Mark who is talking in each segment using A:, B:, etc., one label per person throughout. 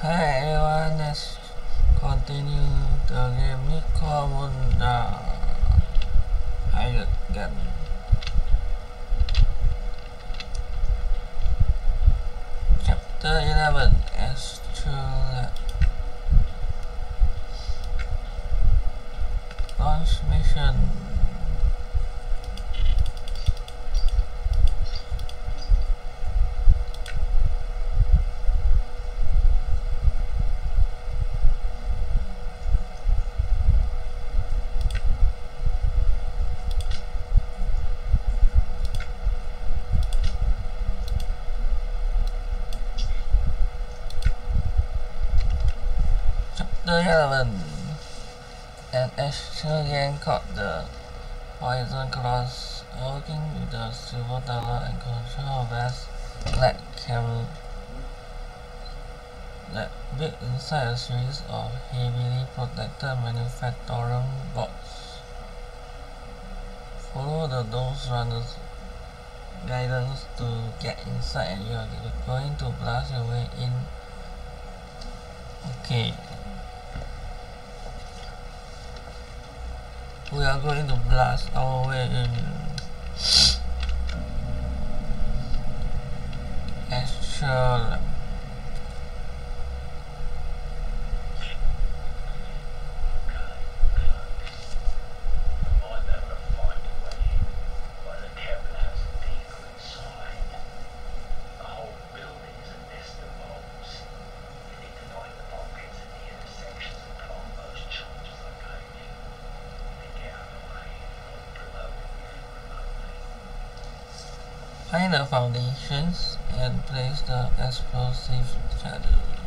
A: Hi everyone, let's continue the game. Necromunda Hired Gun. Chapter 11 Astral Launch Mission Chapter 11 An Australian called the Poison Cross, working with the Silver Dollar and control vast black camel that built inside a series of heavily protected manufacturing bots. Follow the Dose Runner's guidance to get inside and you are going to blast your way in. Okay. We are going to blast our way in. Astral.
B: might be able to find a way in, but the cabin has a deeper inside. The whole building is a nest of holes. You need to find the bulkheads at the intersections and plant those charges I gave you. Then get out of the way and blow remotely.
A: Find the foundations and place the explosive charges.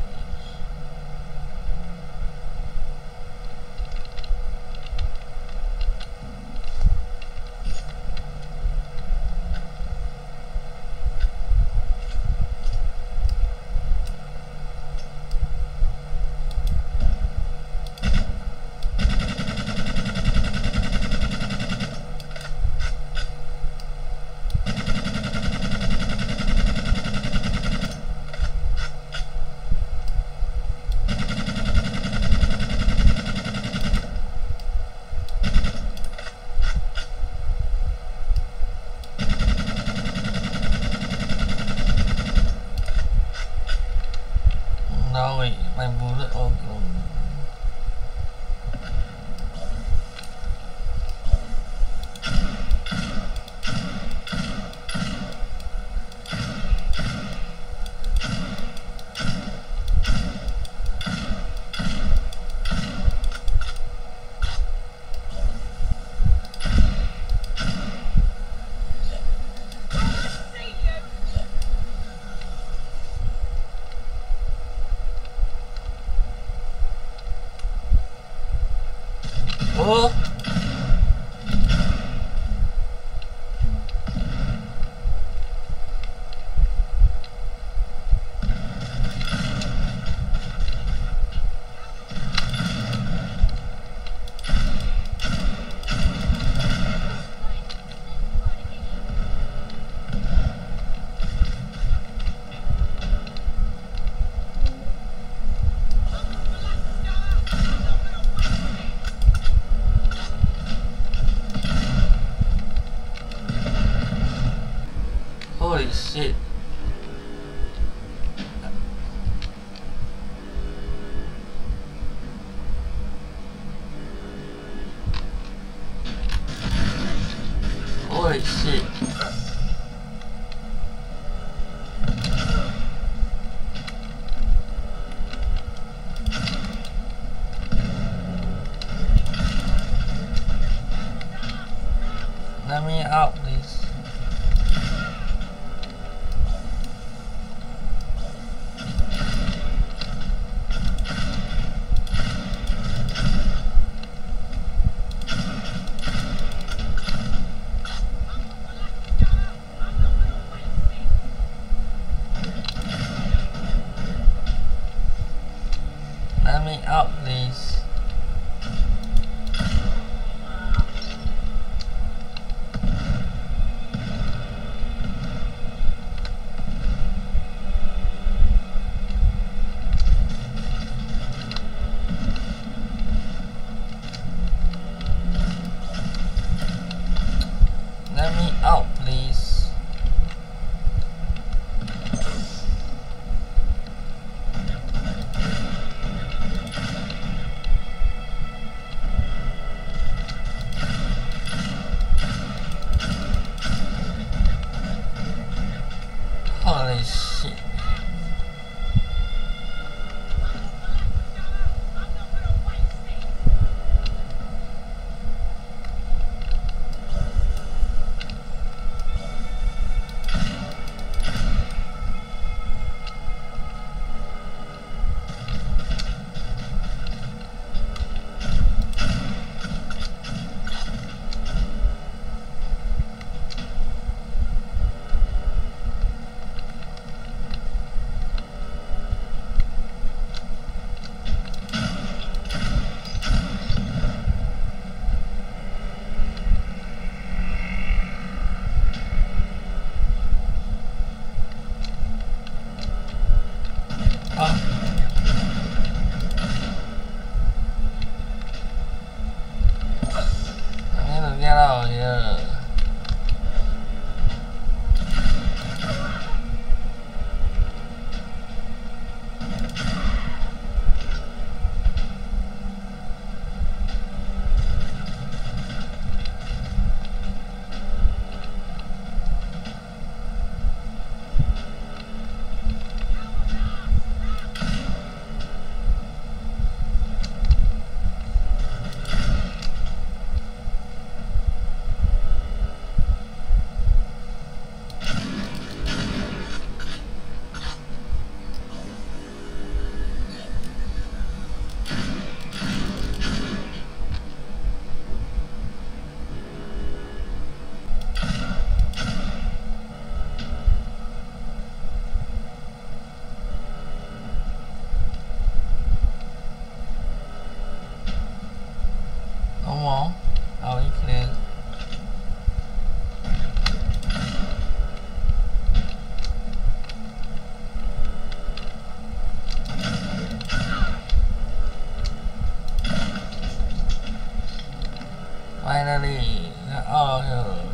A: Finally, oh, they're.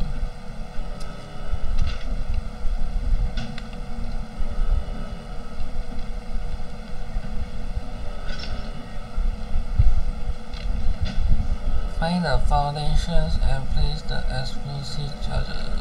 A: Find the foundations and place the explosive charges.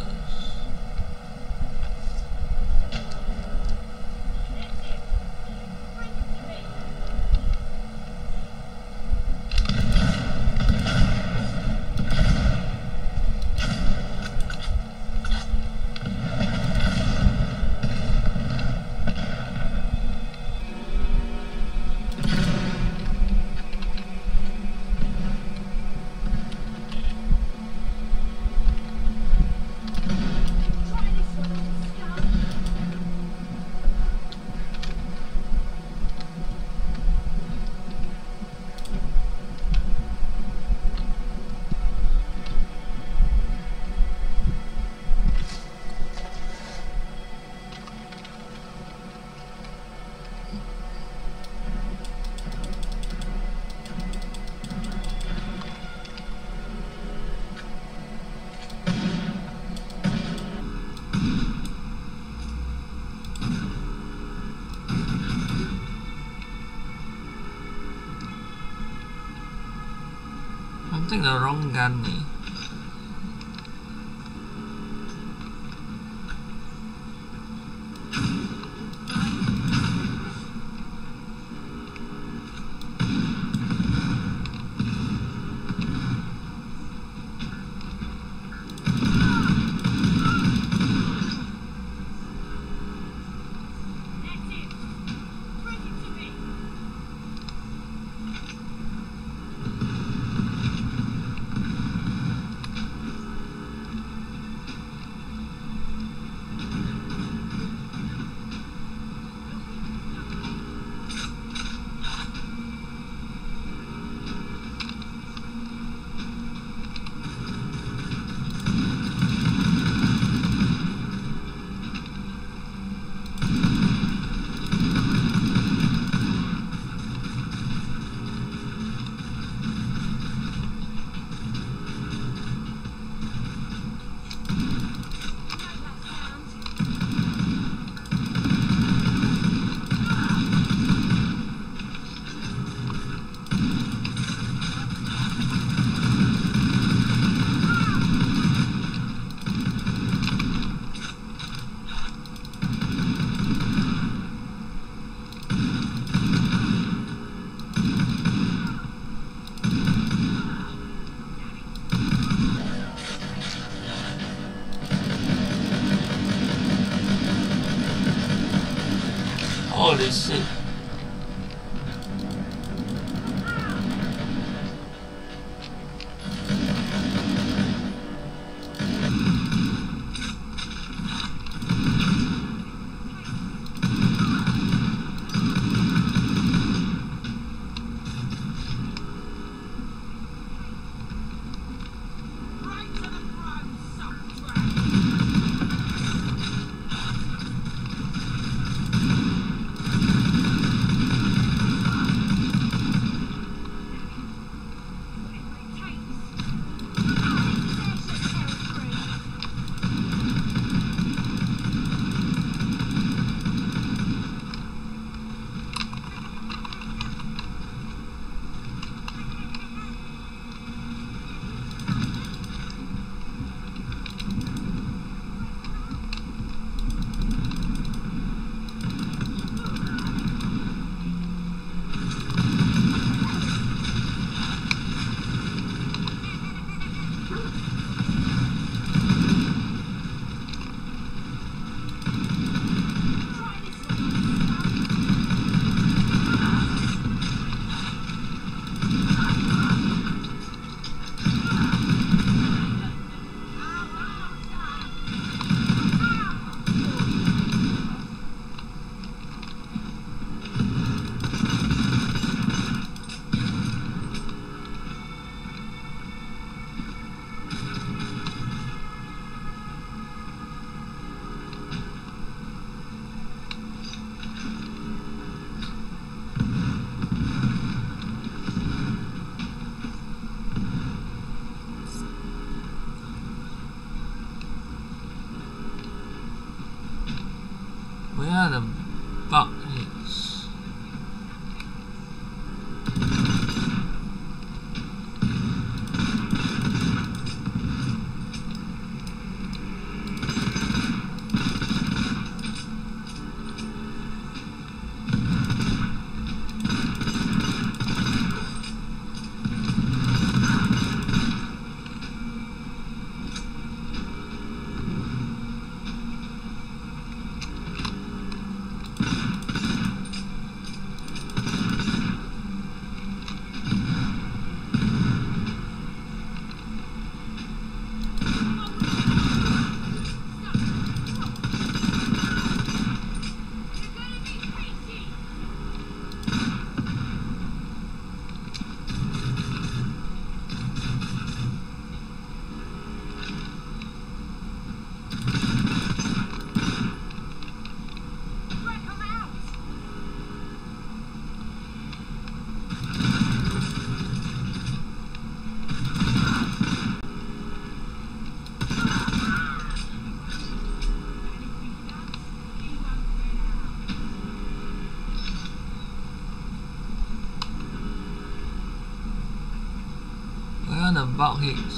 A: I'm taking the wrong gun eh. Holy bulkheads. We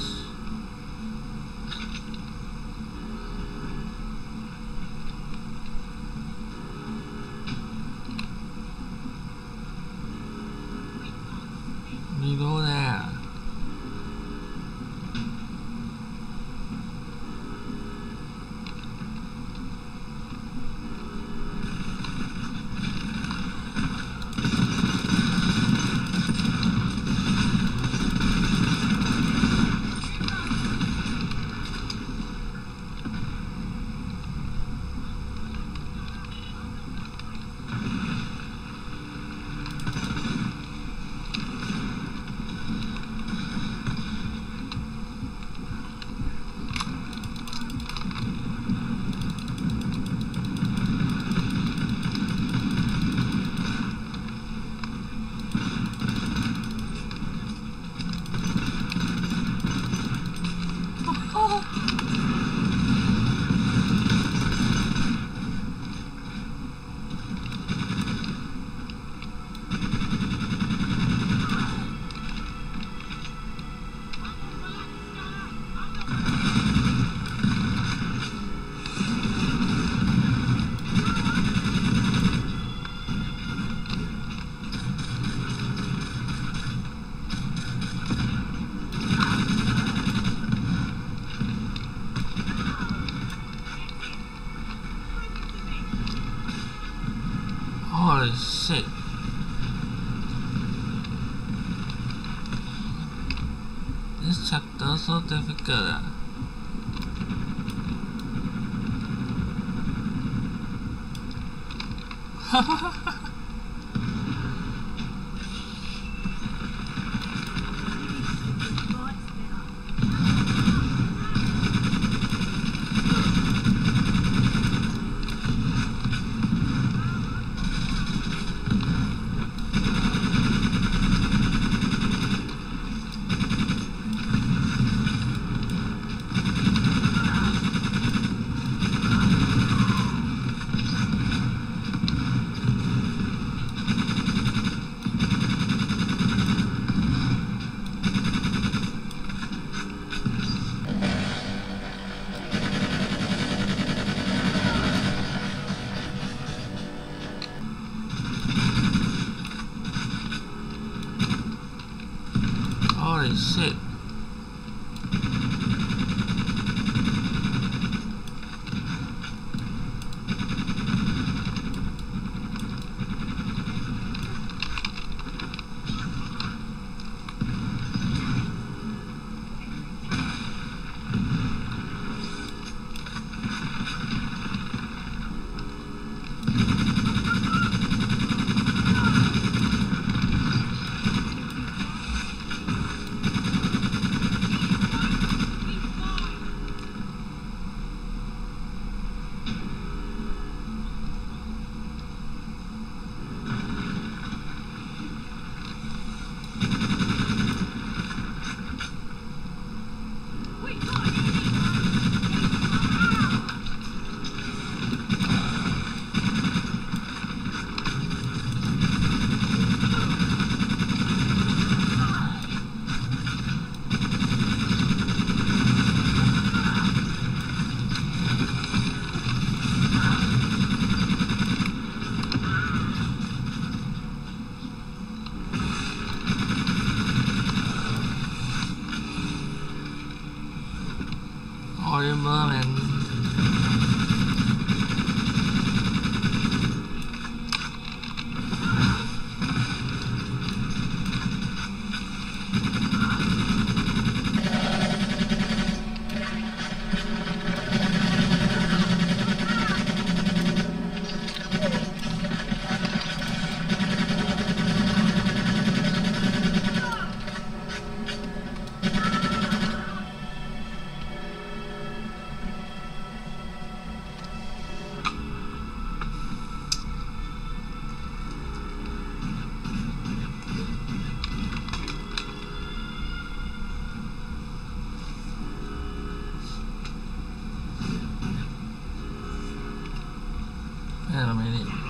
A: Wait a minute.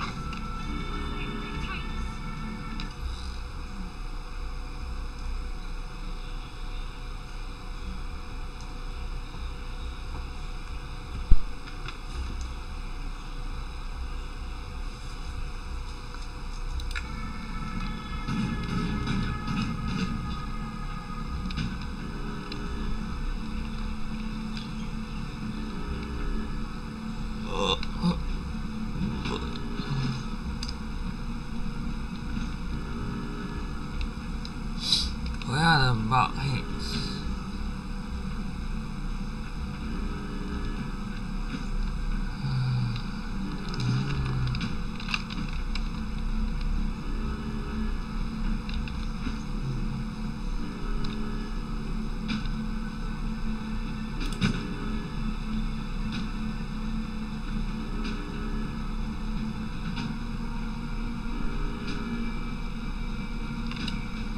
A: about hits.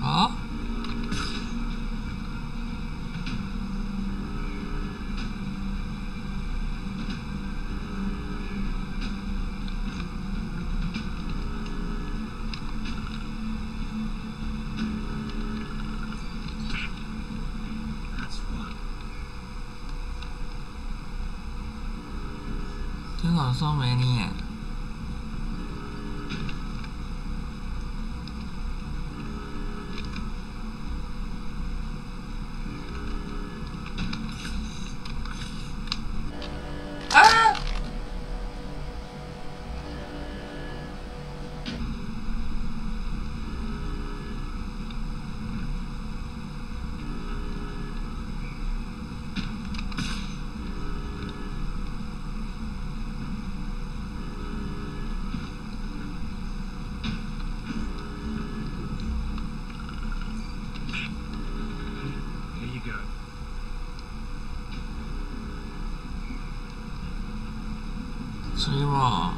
A: Hả?
C: That's one.
A: So many à? それは。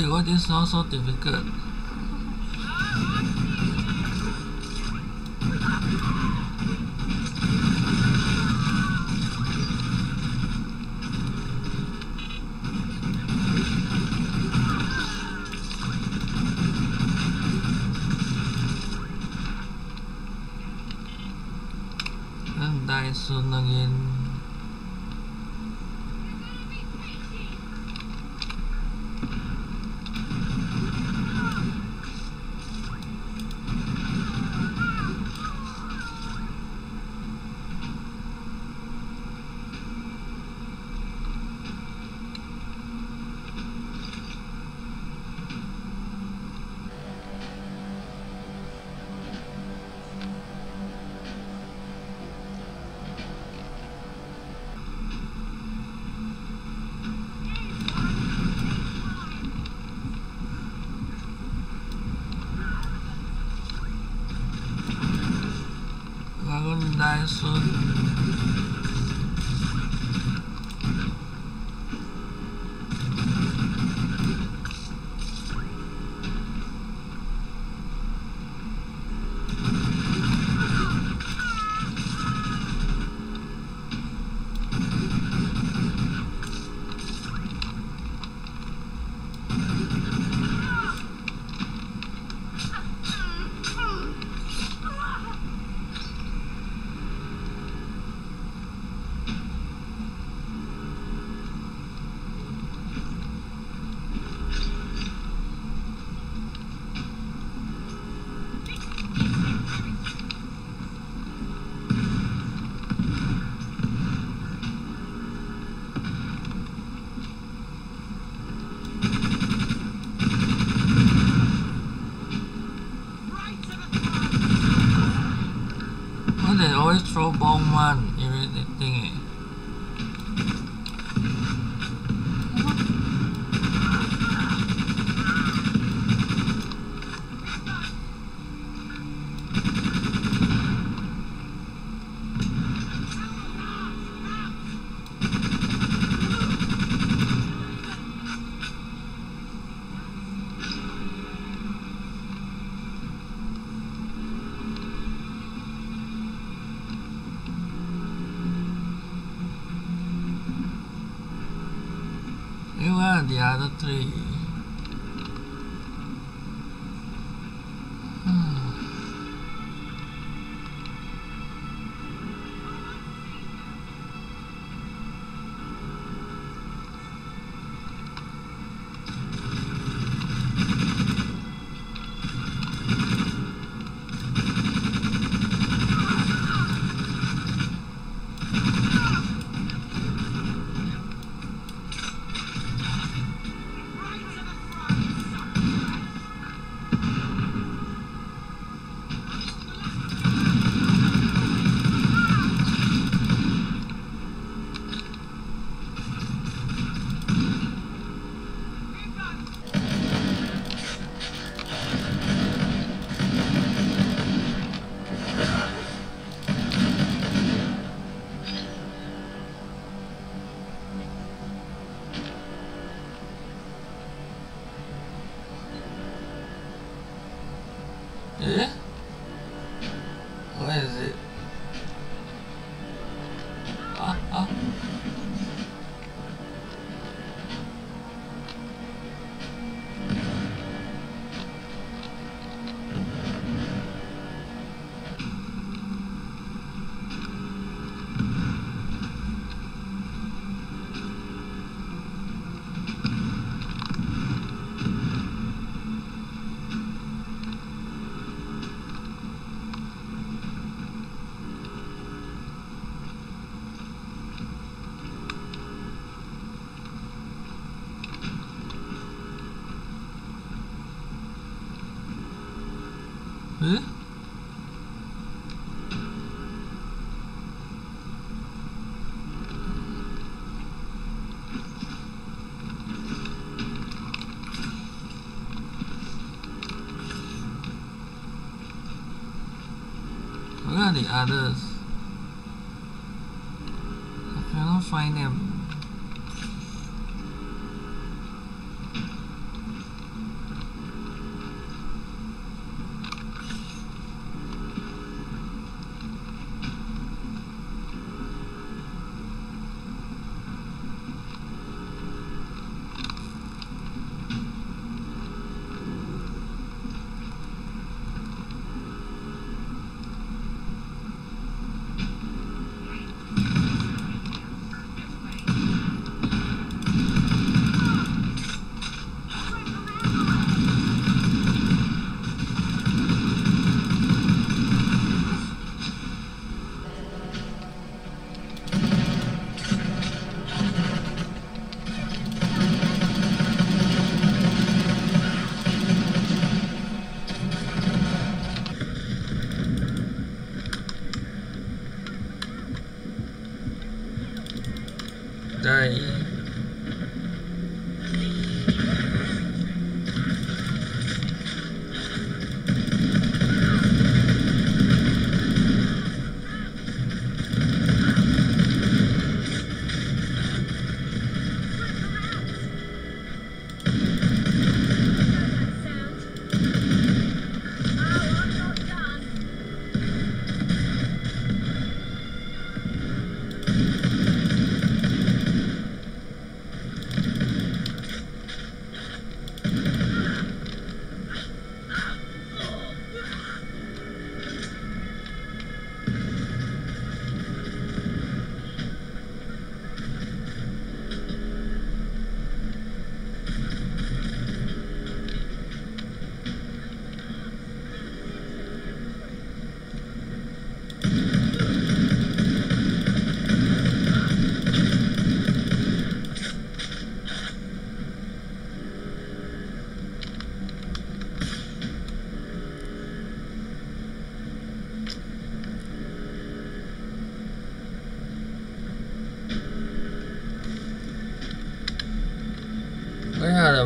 A: Eh, Wait, what is now so difficult? Others?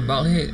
A: Bulkheads. Oh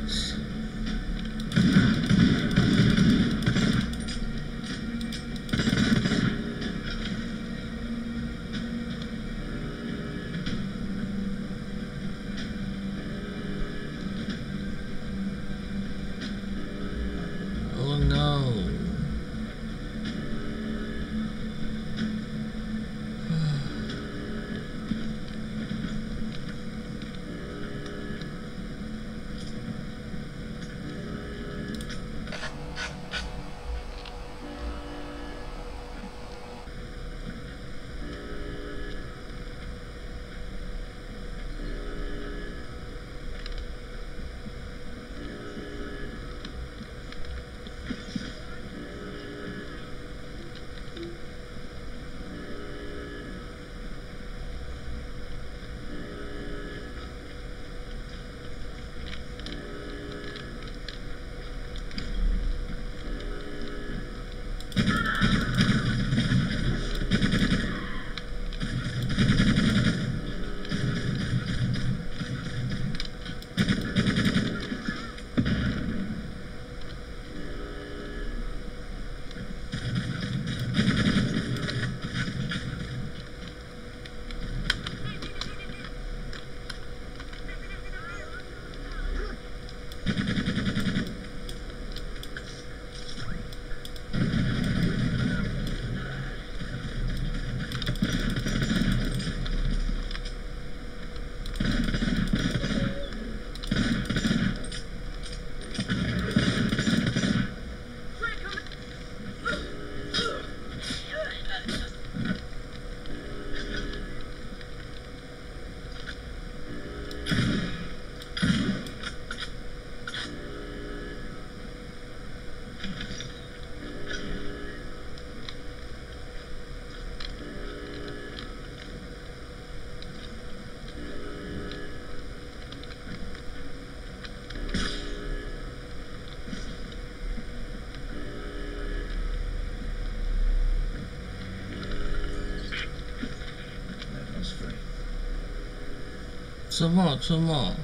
A: 周末，周末。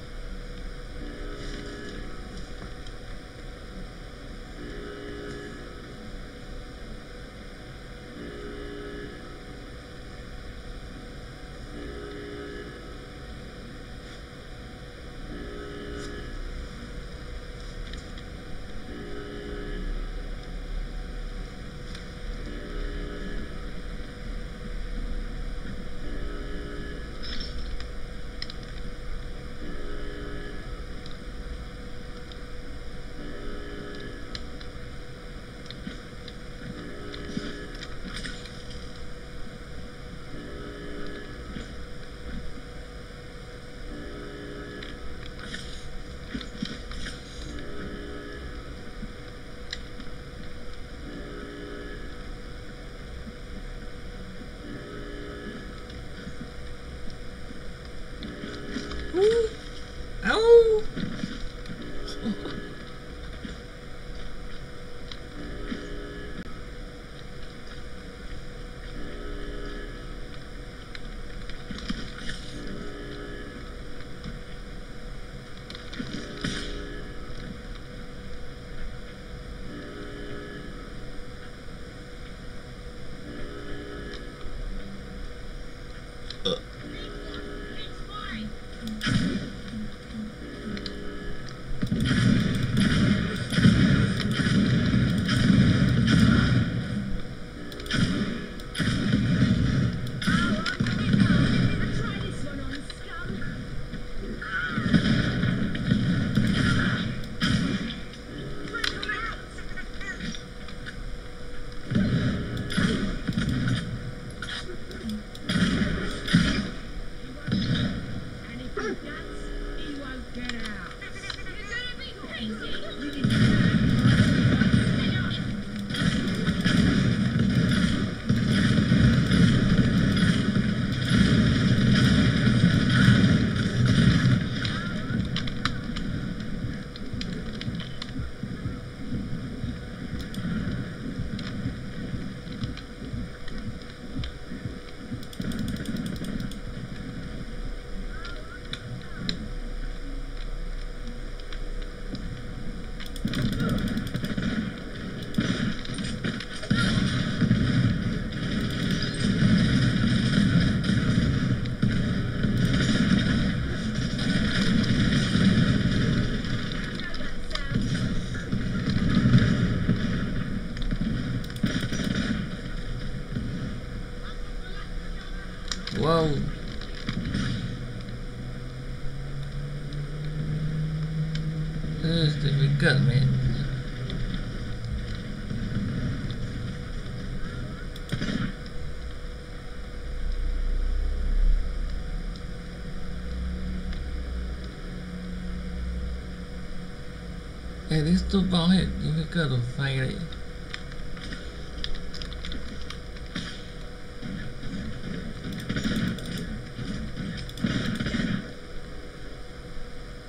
A: Hey, this two ball hit difficult to fight it.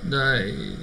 A: Die.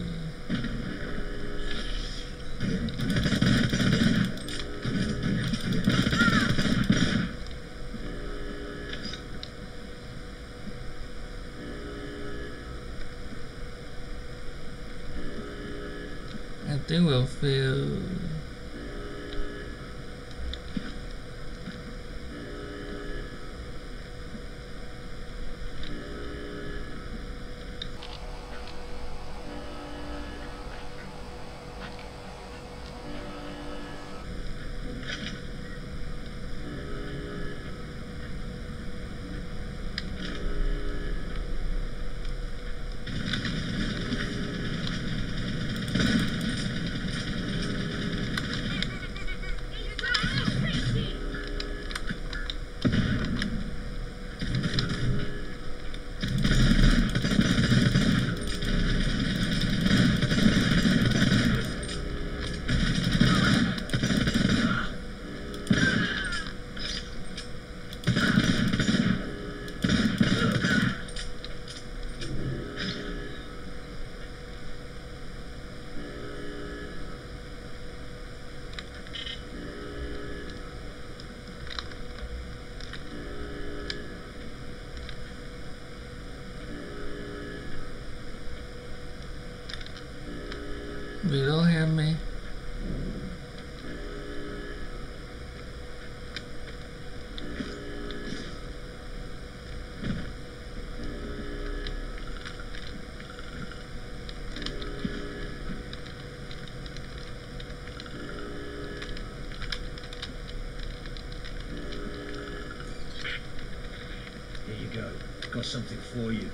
B: For you.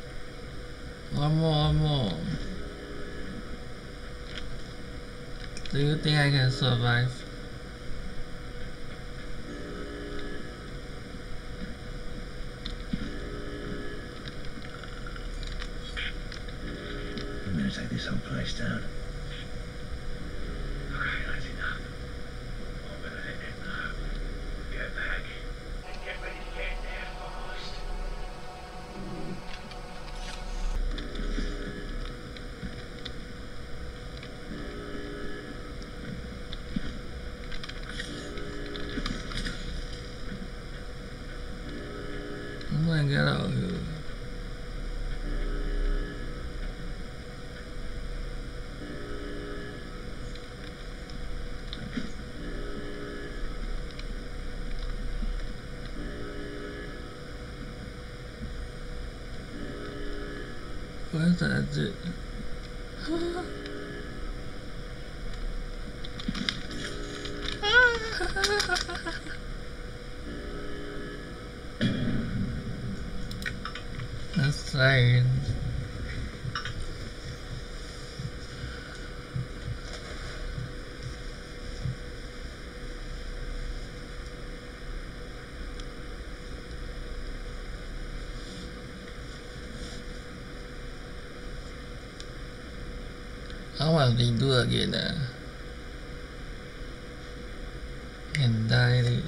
A: One more. Do you think I can survive?
B: I'm gonna take this whole place down. Okay, that's enough. I'm gonna let them know. Get back. And get ready to get there fast.
A: I'm gonna get out of here. Where's the exit? Right. I redo again. Uh. And die.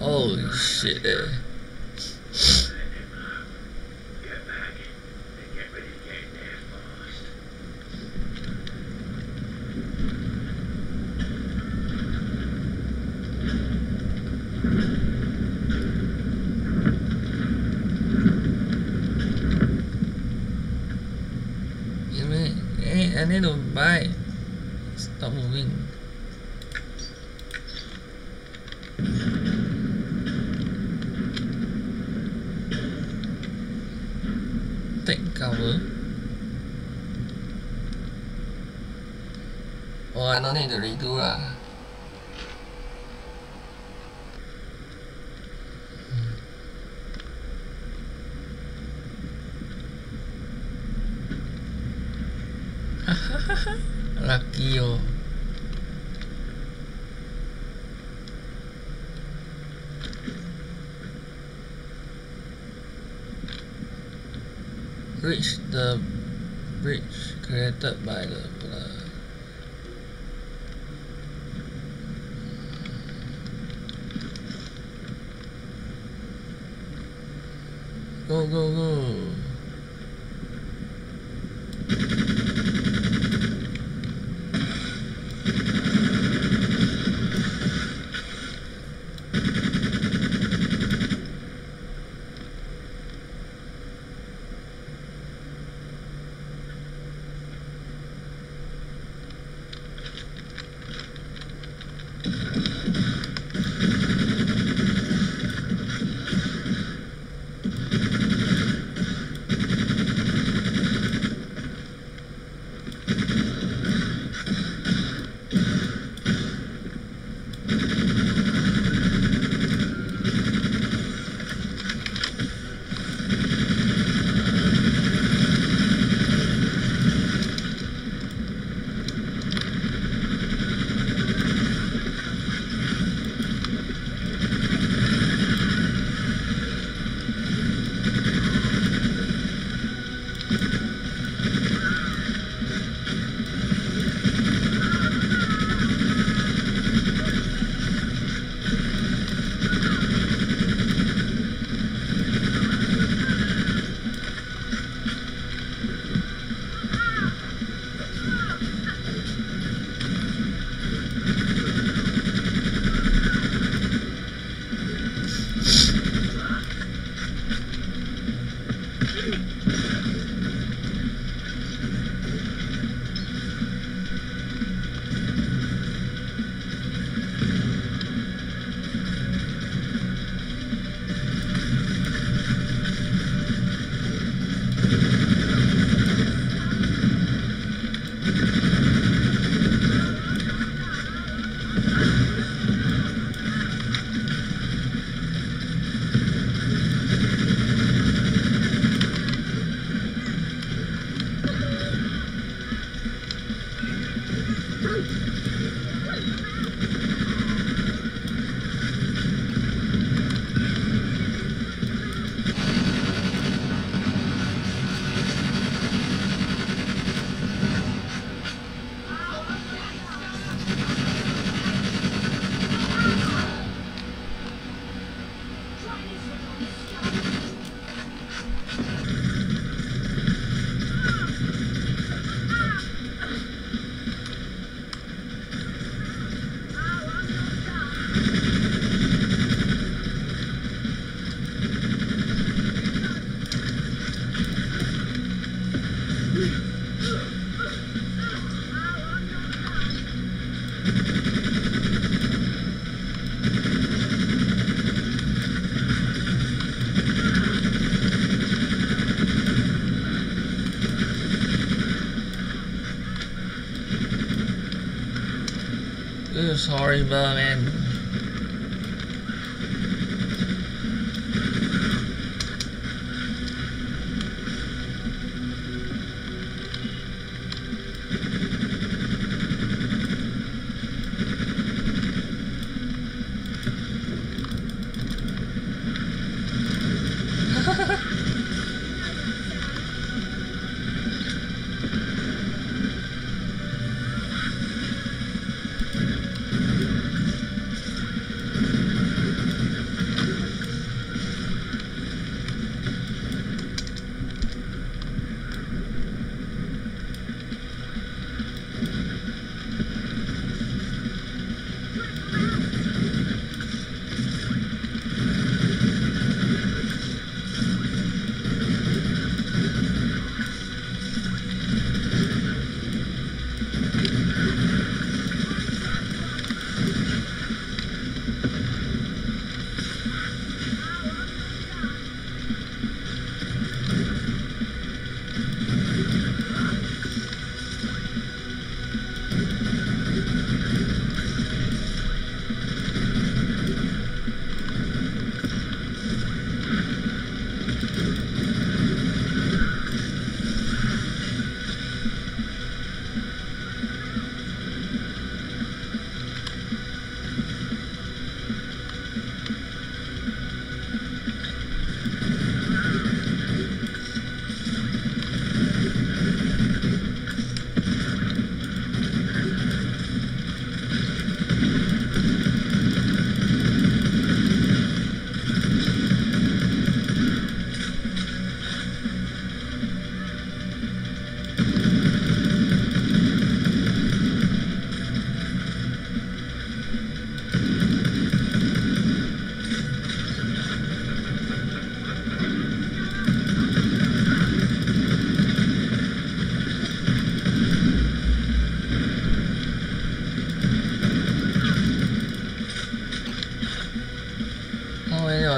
A: Holy shit. eh.
B: Get back. And get ready to get there fast.
A: Give me. Hey, I need to buy. Stop moving. Take cover. Oh, I don't need to redo lah. Lucky oh. Reach the bridge created by Is horrible, man.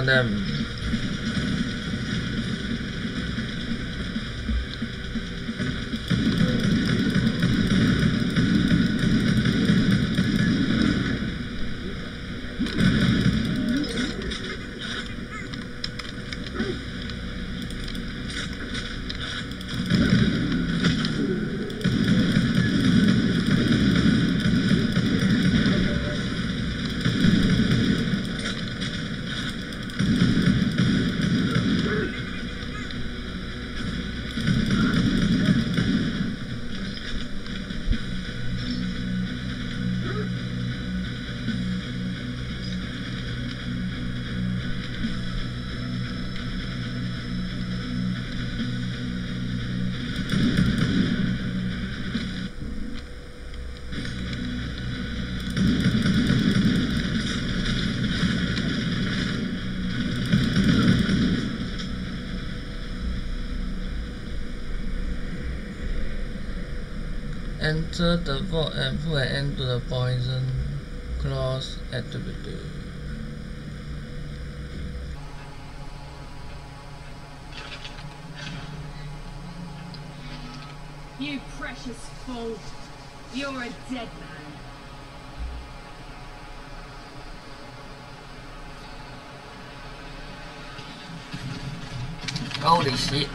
D: Of Enter the vault and put an end to the poison clause activity.
A: You precious fool. You're a dead man.
D: Holy shit.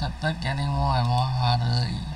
A: The chapter getting more and more harder.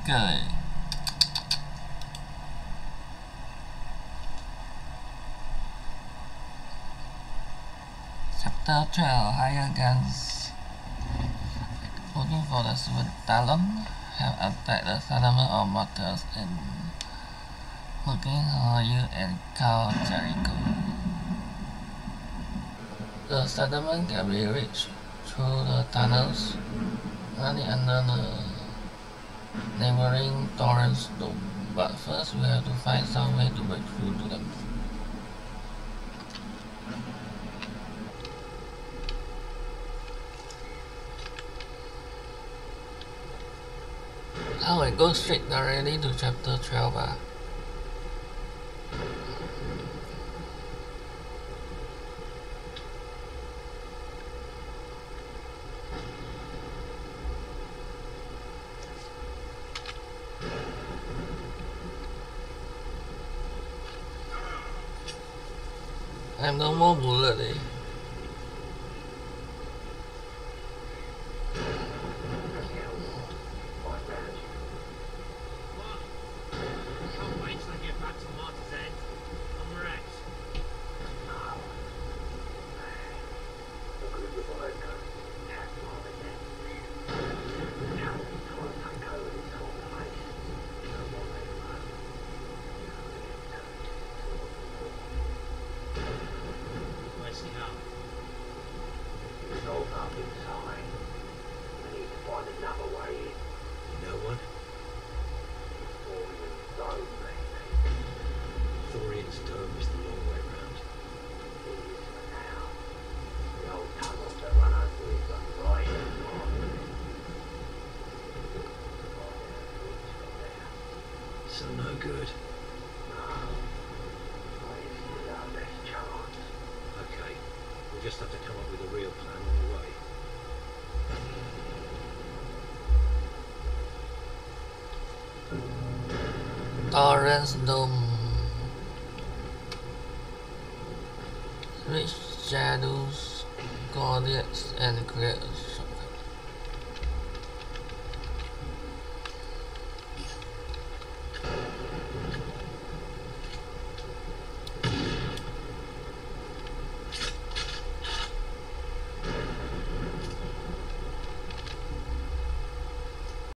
A: Difficult. Chapter 12 Hired Guns Looking for the Talon have attacked the settlement of mortals and looking for you and Kal Jerico. The settlement can be reached through the tunnels running under the neighboring torrents though, but first we have to find some way to break through to them. Oh, it goes straight directly to chapter 12 ah. I have no more bullet eh.
B: What? Can't wait till I get back to Martyr's End. I'm wrecked. Where's Kal? No one? Thorian's Dome is the long way round. So no good. Okay. We'll just have to come up with a real plan on the way.
A: Torrens Dome. Reach shadows, coordinates, and create